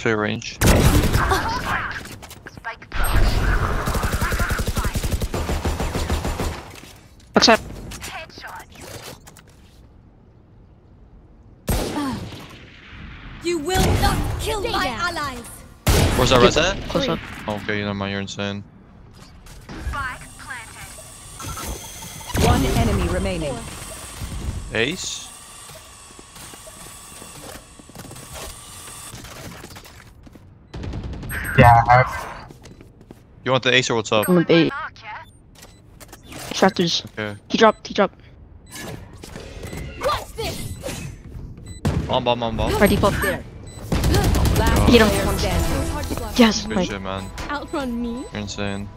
clear range. Backside. You will not kill my allies. Where's that res at? Close up. Okay, never mind, you're insane. One enemy remaining. Ace? Yeah, I have. You want the ace or what's up? I'm a bait. Extractors. Okay. He dropped. He dropped. What's this? On bomb, on bomb. By default. Last Get him. player standing. Hard to block. Yes. Good Right. shit, man. Outrun me? You're insane.